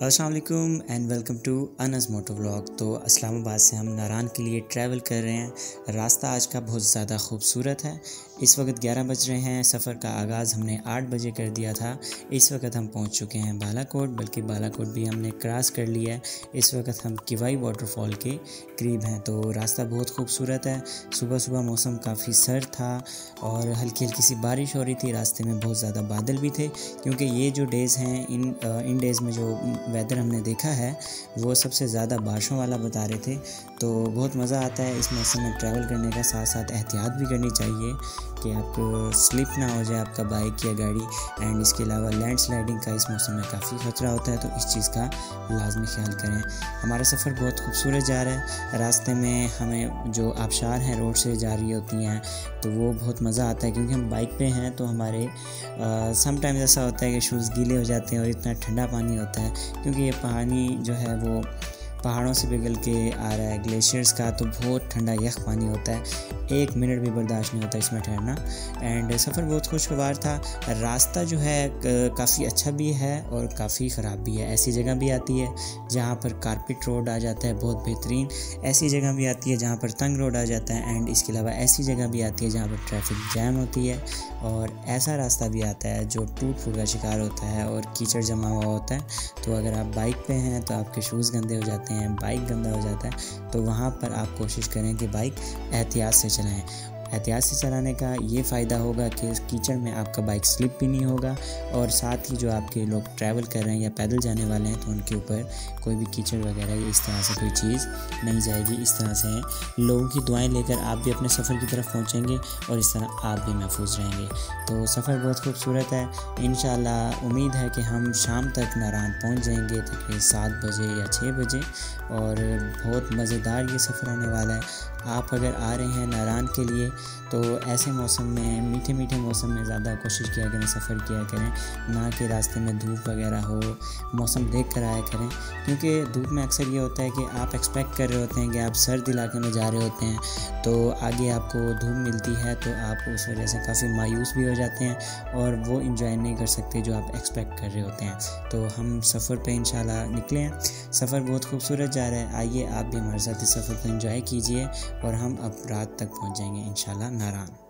Aslam and welcome to Anas moto vlog तो इस्लामाबाद से हम नारान के लिए ट्रैवल कर रहे हैं। रास्ता आज का बहुत ज़्यादा खूबसूरत है। इस वक्त 11 बज रहे हैं। सफ़र का आगाज़ हमने 8 बजे कर दिया था। इस वक्त हम पहुँच चुके हैं बालाकोट, बल्कि बालाकोट भी हमने क्रॉस कर लिया है। इस वक्त हम किवाई वाटरफॉल के करीब हैं। तो रास्ता बहुत खूबसूरत है। सुबह सुबह मौसम काफ़ी सर्द था और हल्की हल्की सी बारिश हो रही थी। रास्ते में बहुत ज़्यादा बादल भी थे, क्योंकि ये जो डेज़ हैं, इन इन डेज़ में जो वेदर हमने देखा है, वो सबसे ज़्यादा बारिशों वाला बता रहे थे। तो बहुत मज़ा आता है इस मौसम में ट्रैवल करने का साथ साथ एहतियात भी करनी चाहिए कि आप स्लिप ना हो जाए आपका बाइक या गाड़ी। एंड इसके अलावा लैंड स्लाइडिंग का इस मौसम में काफ़ी खतरा होता है तो इस चीज़ का लाजमी ख्याल करें। हमारा सफ़र बहुत खूबसूरत जा रहा है। रास्ते में हमें जो आबशार हैं, रोड से जा रही होती हैं तो वो बहुत मज़ा आता है। क्योंकि हम बाइक पे हैं तो हमारे समटाइम्स ऐसा होता है कि शूज़ गीले हो जाते हैं और इतना ठंडा पानी होता है। क्योंकि ये पानी जो है वो पहाड़ों से पिघल के आ रहा है ग्लेशियर्स का तो बहुत ठंडा यख पानी होता है। एक मिनट भी बर्दाश्त नहीं होता इसमें ठहरना। एंड सफ़र बहुत खुशगवार था। रास्ता जो है काफ़ी अच्छा भी है और काफ़ी ख़राब भी है। ऐसी जगह भी आती है जहाँ पर कारपेट रोड आ जाता है, बहुत बेहतरीन। ऐसी जगह भी आती है जहाँ पर तंग रोड आ जाता है एंड इसके अलावा ऐसी जगह भी आती है जहाँ पर ट्रैफ़िक जैम होती है। और ऐसा रास्ता भी आता है जो टूट फूट का शिकार होता है और कीचड़ जमा हुआ होता है। तो अगर आप बाइक पे हैं तो आपके शूज़ गंदे हो जाते हैं। बाइक गंदा हो जाता है तो वहाँ पर आप कोशिश करें कि बाइक एहतियात से चलाएँ। एहतियात से चलाने का ये फ़ायदा होगा कि कीचड़ में आपका बाइक स्लिप भी नहीं होगा और साथ ही जो आपके लोग ट्रैवल कर रहे हैं या पैदल जाने वाले हैं तो उनके ऊपर कोई भी कीचड़ वगैरह, इस तरह से कोई चीज़ नहीं जाएगी। इस तरह से लोगों की दुआएँ लेकर आप भी अपने सफ़र की तरफ़ पहुँचेंगे और इस तरह आप भी महफूज रहेंगे। तो सफ़र बहुत खूबसूरत है। इन उम्मीद है कि हम शाम तक नारायण पहुँच जाएँगे, तकरीबन सात बजे या छः बजे और बहुत मज़ेदार ये सफ़र होने वाला है। आप अगर आ रहे हैं नारायण के लिए तो ऐसे मौसम में, मीठे मीठे मौसम में ज़्यादा कोशिश किया करें, सफ़र किया करें, ना कि रास्ते में धूप वगैरह हो, मौसम देख कर आया करें। क्योंकि धूप में अक्सर ये होता है कि आप एक्सपेक्ट कर रहे होते हैं कि आप सर्द इलाके में जा रहे होते हैं तो आगे आपको धूप मिलती है तो आप उस वजह से काफ़ी मायूस भी हो जाते हैं और वो इन्जॉय नहीं कर सकते जो आप एक्सपेक्ट कर रहे होते हैं। तो हम सफ़र पर इन निकले सफ़र बहुत खूबसूरत जा रहा है। आइए आप भी हमारे साथ इस सफ़र को इन्जॉय कीजिए और हम अब रात तक पहुँच जाएँगे इन नारायण